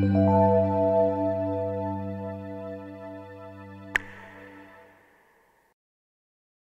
Música